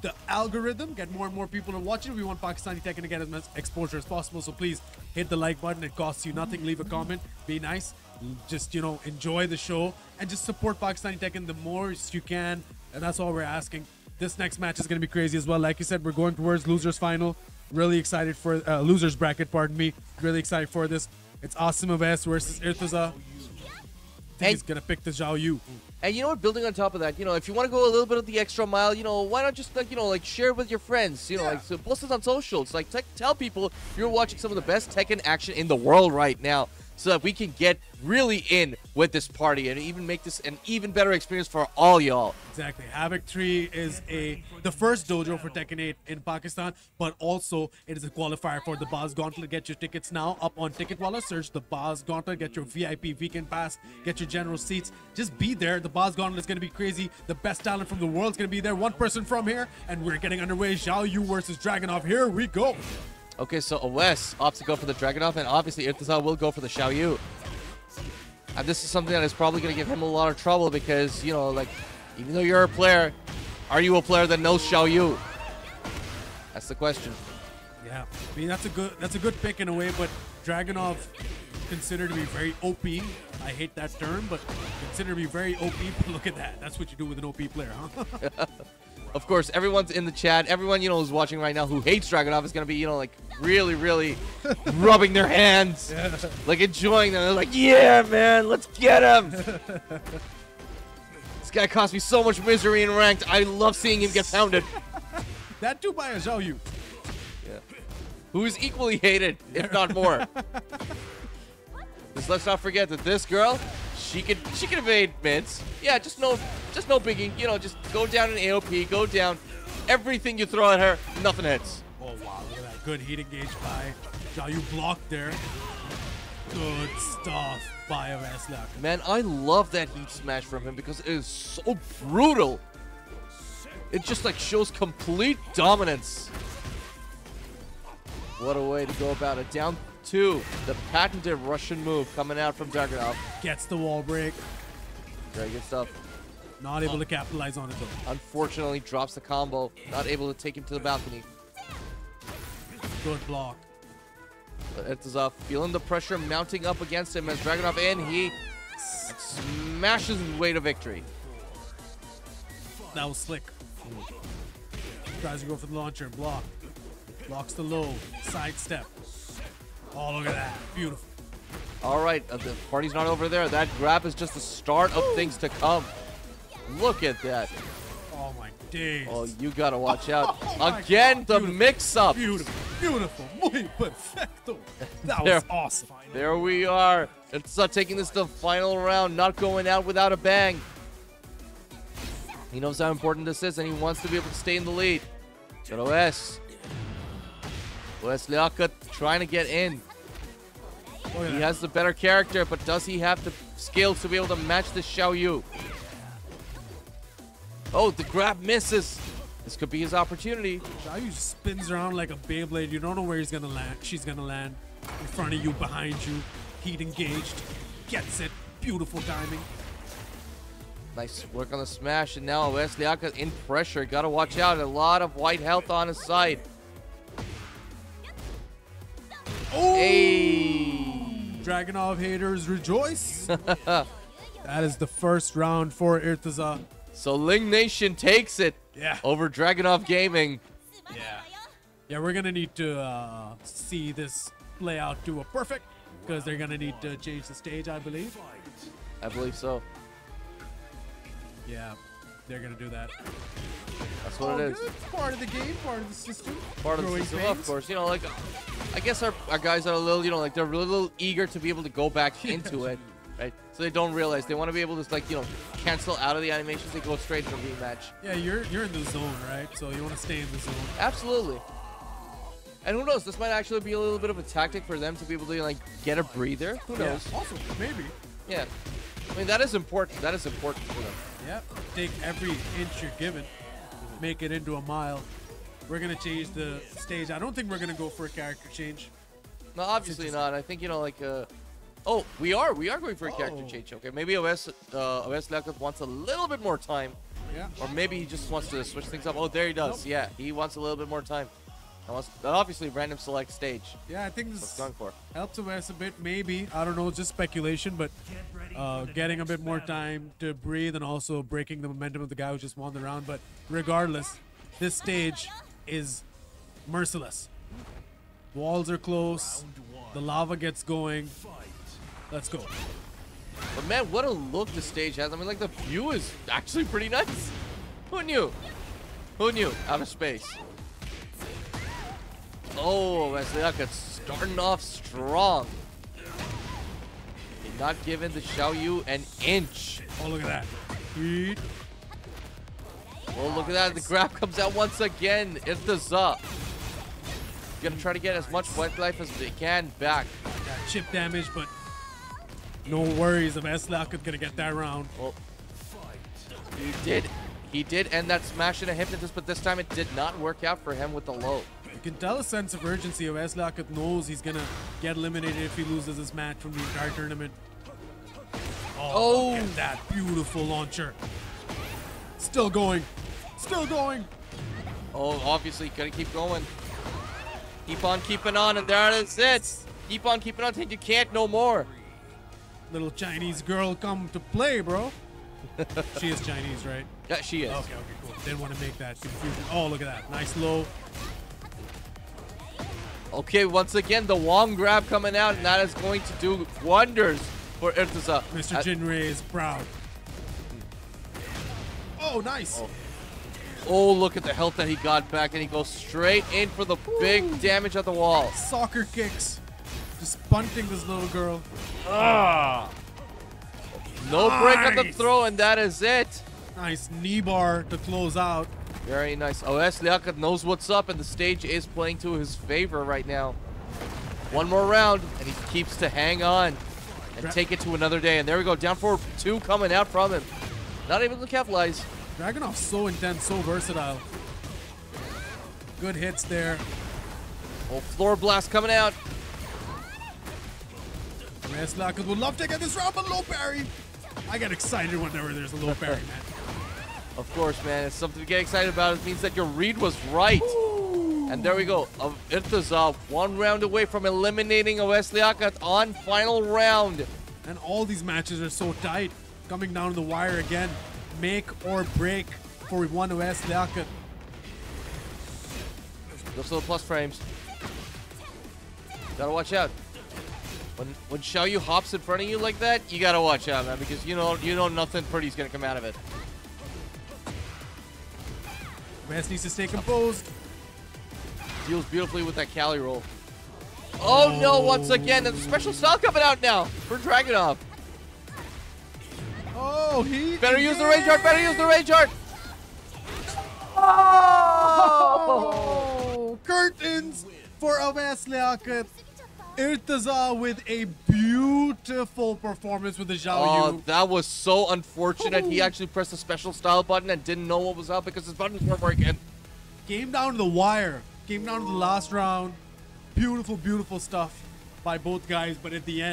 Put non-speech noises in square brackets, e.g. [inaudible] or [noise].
the algorithm, get more and more people to watch it. We want Pakistani Tekken to get as much exposure as possible. So please hit the like button. It costs you nothing. Leave a comment. Be nice. Just, you know, enjoy the show and just support Pakistani Tekken the more you can. And that's all we're asking. This next match is going to be crazy as well. Like you said, we're going towards losers final. Really excited for uh, losers bracket, pardon me. Really excited for this. It's Awesome Awais versus Irtaza. Think Hey. he's to pick the Xiao Yu. And you know what? Building on top of that, you know, if you want to go a little bit of the extra mile, you know, why not just like you know, like share it with your friends? You know, Yeah. like so post it on socials. Like tell people you're watching some of the best Tekken action in the world right now, so that we can get really in with this party and even make this an even better experience for all y'all. Exactly. Havoc 3 is a the first dojo for Tekken 8 in Pakistan, but also it is a qualifier for the Baz Gauntlet. Get your tickets now up on Ticketwala. Search the Baz Gauntlet. Get your VIP weekend pass. Get your general seats. Just be there. The Baz Gauntlet is going to be crazy. The best talent from the world is going to be there. One person from here, and we're getting underway. Xiao Yu versus Dragonov. Here we go. Okay, so Wes opts to go for the Dragonov, and obviously Irtaza will go for the Xiao Yu. And this is something that is probably going to give him a lot of trouble because, you know, like, even though you're a player, are you a player that knows Xiao Yu? That's the question. Yeah, I mean that's a good that's a good pick in a way, but Dragonov considered to be very OP. I hate that term, but considered to be very OP. But look at that. That's what you do with an OP player, huh? [laughs] [laughs] Of course, everyone's in the chat. Everyone, you know, who's watching right now who hates Dragonov is going to be, you know, like, really, really [laughs] rubbing their hands. Like, enjoying them. They're like, yeah, man, let's get him. [laughs] this guy caused me so much misery in ranked. I love seeing him get pounded. [laughs] that too by a Xiao Yu. who is equally hated, if not more. Just let's not forget that this girl, she can she can evade mids. Yeah, just no just no biggie. You know, just go down in AOP, go down. Everything you throw at her, nothing hits. Oh wow, look at that. Good heat engage by Xiao Yu blocked there. Good stuff by Aveslak. Man, I love that heat smash from him because it is so brutal. It just like shows complete dominance. What a way to go about it. Down two, the patented Russian move coming out from Dragunov. Gets the wall break. Very good stuff. Not able to capitalize on it though. Unfortunately, drops the combo. Not able to take him to the balcony. Good block. But Etazov feeling the pressure mounting up against him as Dragunov in. He smashes his way to victory. That was slick. Tries to go for the launcher block. Blocks the low. Sidestep. Oh, look at that. Beautiful. All right, uh, the party's not over there. That grab is just the start of things to come. Look at that. Oh my days. Oh, you gotta watch out. [laughs] Oh Again, the mix-up. Beautiful. Beautiful. [laughs] Muy perfecto. That There- was awesome. There we are. It's uh, taking this to the final round, not going out without a bang. He knows how important this is, and he wants to be able to stay in the lead. But Awais. Awais Liaqat trying to get in. Oh, Look at He has the better character, but does he have the skills to be able to match the Xiao Yu? Oh, the grab misses. This could be his opportunity. Xiao Yu spins around like a Beyblade. You don't know where he's gonna land. She's gonna land in front of you, behind you. Heat engaged. Gets it. Beautiful timing. Nice work on the smash, and now Awais Liaqat in pressure. Gotta watch out. A lot of white health on his side. Oh! Hey! [laughs] Dragonov haters rejoice. [laughs] that is the first round for Irtaza. So Ling Nation takes it Yeah. over Dragonov Gaming. Yeah. Yeah, we're gonna need to uh, see this play out to a perfect because they're gonna need to change the stage, I believe. I believe so. Yeah, they're gonna do that. That's what All it is. good. Part of the game, part of the system. Part of the Growing system, of course. You know, like, I guess our, our guys are a little, you know, like they're a little eager to be able to go back [laughs] into it, right? So they don't realize they want to be able to, like, you know, cancel out of the animations. They go straight to the rematch. Yeah, you're you're in the zone, right? So you want to stay in the zone. Absolutely. And who knows? This might actually be a little bit of a tactic for them to be able to like get a breather. Who knows? Yeah. Also, maybe. Yeah. I mean that is important. That is important for them. Yeah. Take every inch you're given, make it into a mile. We're gonna change the stage. I don't think we're gonna go for a character change. No, obviously not. I think you know like uh. Oh, we are. We are going for a character Oh. change. Okay, maybe Awais uh, Awais Liaqat wants a little bit more time Yeah. Or maybe he just wants to switch things up. Oh, there he does. Nope. Yeah, he wants a little bit more time. Obviously random select stage. Yeah, I think this going for? helps Awais a bit, maybe. I don't know, just speculation, but uh, getting a bit more time to breathe and also breaking the momentum of the guy who just won the round. But regardless, this stage is merciless. Walls are close. The lava gets going. Let's go. But man, what a look the stage has. I mean, like the view is actually pretty nice. [laughs] Who knew? Who knew? Out of space. Oh, Wesleyaka starting off strong. Did not giving the Xiao Yu an inch. Oh, look at that. Yeet. Oh, look at that. The grab comes out once again. It's the Za. Gonna try to get as much white life as they can back. Got chip damage, but no worries if Eslak is gonna get that round. Well, he did. He did end that smash in a hypnotist, but this time it did not work out for him with the low. You can tell a sense of urgency of Eslak knows he's gonna get eliminated if he loses this match from the entire tournament. Oh. oh. at that beautiful launcher. Still going. Still going. Oh, obviously, gotta keep going. Keep on keeping on, and there it is. Keep on keeping on until you can't no more. Little Chinese girl come to play, bro. [laughs] she is Chinese, right? Yeah, she is. Okay, okay, cool. Didn't want to make that confusion. Oh, look at that. Nice low. Okay, once again, the Wong grab coming out, and that is going to do wonders for Irtaza. Mr. Uh, Jinrei is proud. Oh, nice. Oh, look at the health that he got back, and he goes straight in for the big damage at the wall. Soccer kicks. Just bunting this little girl. Ah. No break on the throw, and that is it. Nice knee bar to close out. Very nice. Awais Liaqat knows what's up, and the stage is playing to his favor right now. One more round, and he keeps to hang on and take it to another day. And there we go, down for two coming out from him. Not able to capitalize. Dragonov's so intense, so versatile. Good hits there. Oh, floor blast coming out. Meslakas would love to get this round, but low parry. I get excited whenever there's a low [laughs] parry, man. Of course, man, it's something to get excited about. It means that your read was right. And there we go. Irtaza, one round away from eliminating Liaqat on final round. And all these matches are so tight. Coming down to the wire again. Make or break for one Awais Liaqat. Goes to the plus frames. Gotta watch out. When when Xiao Yu hops in front of you like that, you gotta watch out, man, because you know you know nothing pretty's gonna come out of it. Wes needs to stay composed. Deals beautifully with that Cali roll. Oh, no, once again, there's a special style coming out now for Dragonov. Oh, he Better use the rage art, better use the rage art. Oh, [laughs] curtains for Awais Liaqat. Irtaza with a beautiful performance with the Zhao Oh, Yu. that was so unfortunate. He actually pressed the special style button and didn't know what was up because his buttons weren't working. Came down to the wire. Came down to the last round. Beautiful, beautiful stuff by both guys, but at the end.